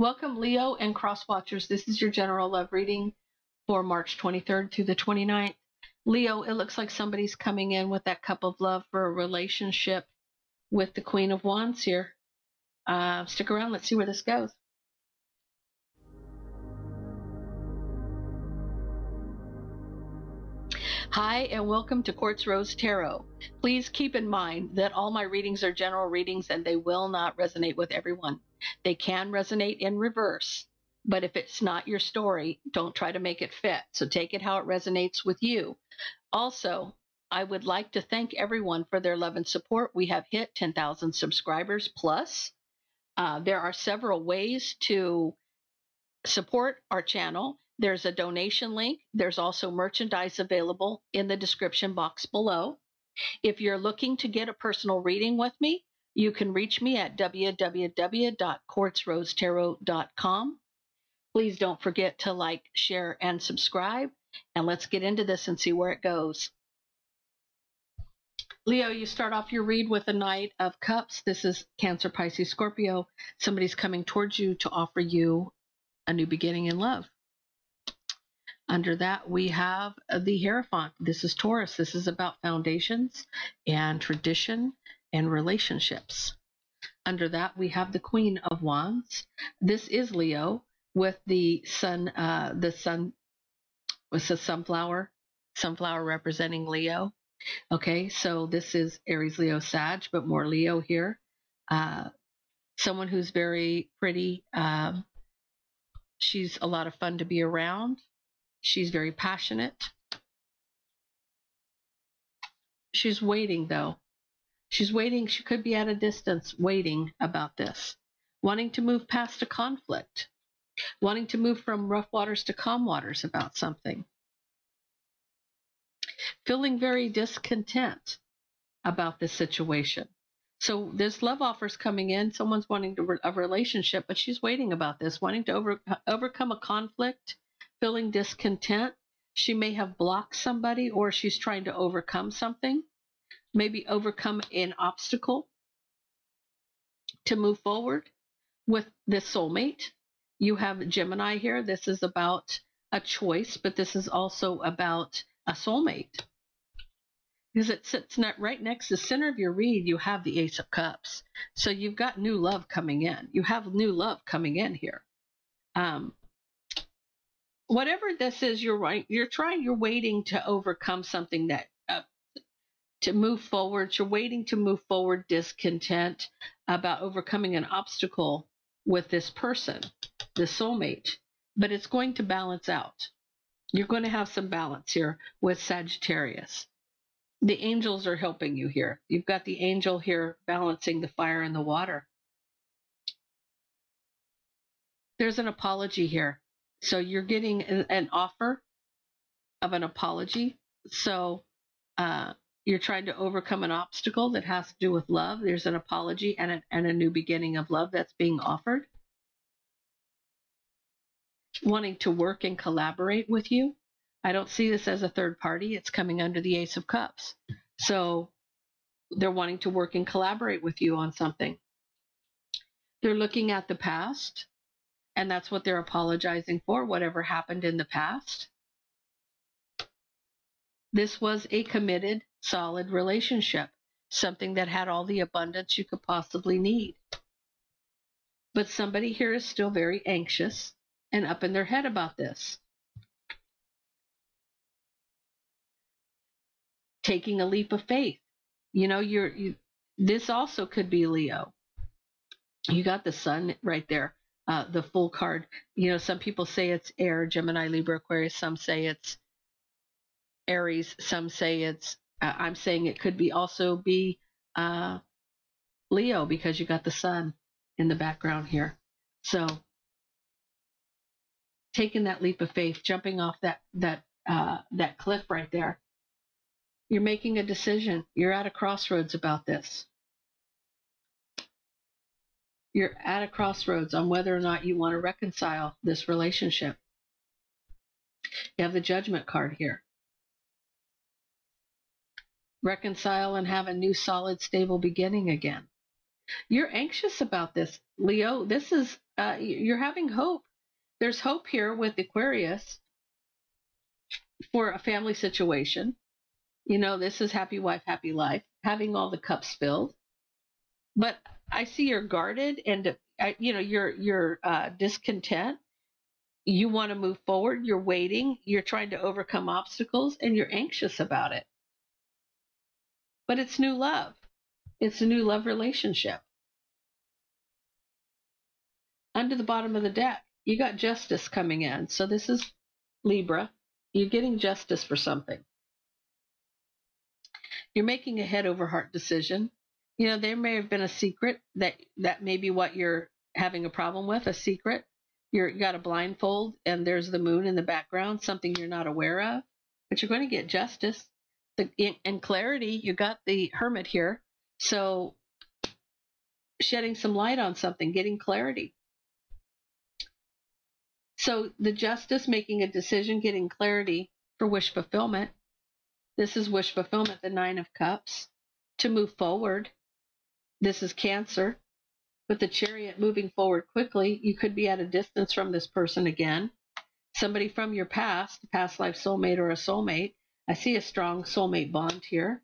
Welcome, Leo and cross watchers. This is your general love reading for March 23rd through the 29th. Leo, it looks like somebody's coming in with that cup of love for a relationship with the Queen of Wands here. Uh, stick around. Let's see where this goes. Hi, and welcome to Quartz Rose Tarot. Please keep in mind that all my readings are general readings and they will not resonate with everyone. They can resonate in reverse, but if it's not your story, don't try to make it fit. So take it how it resonates with you. Also, I would like to thank everyone for their love and support. We have hit 10,000 subscribers plus. Uh, there are several ways to support our channel. There's a donation link. There's also merchandise available in the description box below. If you're looking to get a personal reading with me, you can reach me at www.quartzrosetarot.com. Please don't forget to like, share, and subscribe. And let's get into this and see where it goes. Leo, you start off your read with a Knight of Cups. This is Cancer, Pisces, Scorpio. Somebody's coming towards you to offer you a new beginning in love. Under that, we have the Hierophant. This is Taurus. This is about foundations and tradition and relationships. Under that, we have the Queen of Wands. This is Leo with the sun, uh, the sun, was the sunflower, sunflower representing Leo. Okay, so this is Aries, Leo, Sag, but more Leo here. Uh, someone who's very pretty. Um, she's a lot of fun to be around. She's very passionate. She's waiting, though. She's waiting. She could be at a distance waiting about this, wanting to move past a conflict, wanting to move from rough waters to calm waters about something, feeling very discontent about this situation. So there's love offers coming in. Someone's wanting to, a relationship, but she's waiting about this, wanting to over, uh, overcome a conflict, feeling discontent. She may have blocked somebody or she's trying to overcome something, maybe overcome an obstacle to move forward with this soulmate. You have Gemini here. This is about a choice, but this is also about a soulmate. Because it sits right next to the center of your read, you have the Ace of Cups. So you've got new love coming in. You have new love coming in here. Um, whatever this is, you're right. You're trying. You're waiting to overcome something that uh, to move forward. You're waiting to move forward. Discontent about overcoming an obstacle with this person, the soulmate. But it's going to balance out. You're going to have some balance here with Sagittarius. The angels are helping you here. You've got the angel here balancing the fire and the water. There's an apology here. So you're getting an, an offer of an apology. So uh, you're trying to overcome an obstacle that has to do with love. There's an apology and a, and a new beginning of love that's being offered. Wanting to work and collaborate with you. I don't see this as a third party. It's coming under the Ace of Cups. So they're wanting to work and collaborate with you on something. They're looking at the past and that's what they're apologizing for, whatever happened in the past. This was a committed, solid relationship, something that had all the abundance you could possibly need. But somebody here is still very anxious and up in their head about this. Taking a leap of faith. You know, you're you, this also could be Leo. You got the sun right there uh, the full card. You know, some people say it's air, Gemini, Libra, Aquarius. Some say it's Aries. Some say it's, uh, I'm saying it could be also be uh, Leo because you got the sun in the background here. So taking that leap of faith, jumping off that, that, uh, that cliff right there. You're making a decision. You're at a crossroads about this you're at a crossroads on whether or not you want to reconcile this relationship. You have the judgment card here. Reconcile and have a new, solid, stable beginning again. You're anxious about this, Leo. This is, uh, you're having hope. There's hope here with Aquarius for a family situation. You know, this is happy wife, happy life, having all the cups filled. But I see you're guarded and, uh, you know, you're, you're uh, discontent you want to move forward, you're waiting, you're trying to overcome obstacles, and you're anxious about it. But it's new love, it's a new love relationship. Under the bottom of the deck, you got justice coming in. So this is Libra. You're getting justice for something. You're making a head over heart decision. You know, there may have been a secret that that may be what you're having a problem with, a secret you're you got a blindfold and there's the moon in the background, something you're not aware of, but you're going to get justice. The, and clarity, you got the hermit here. So shedding some light on something, getting clarity. So the justice, making a decision, getting clarity for wish fulfillment. This is wish fulfillment, the Nine of Cups. To move forward. This is Cancer. With the chariot moving forward quickly, you could be at a distance from this person again. Somebody from your past, past life soulmate or a soulmate. I see a strong soulmate bond here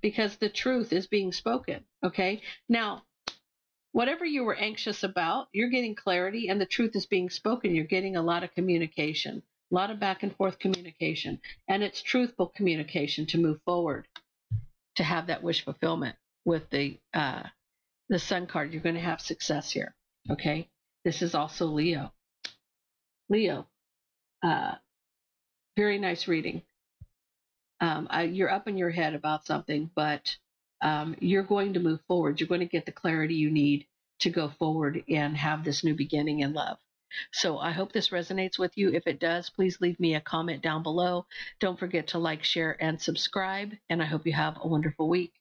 because the truth is being spoken. Okay. Now, whatever you were anxious about, you're getting clarity and the truth is being spoken. You're getting a lot of communication, a lot of back and forth communication, and it's truthful communication to move forward, to have that wish fulfillment with the uh, the sun card, you're going to have success here. Okay. This is also Leo. Leo, uh, very nice reading. Um, I, you're up in your head about something, but um, you're going to move forward. You're going to get the clarity you need to go forward and have this new beginning in love. So I hope this resonates with you. If it does, please leave me a comment down below. Don't forget to like, share, and subscribe. And I hope you have a wonderful week.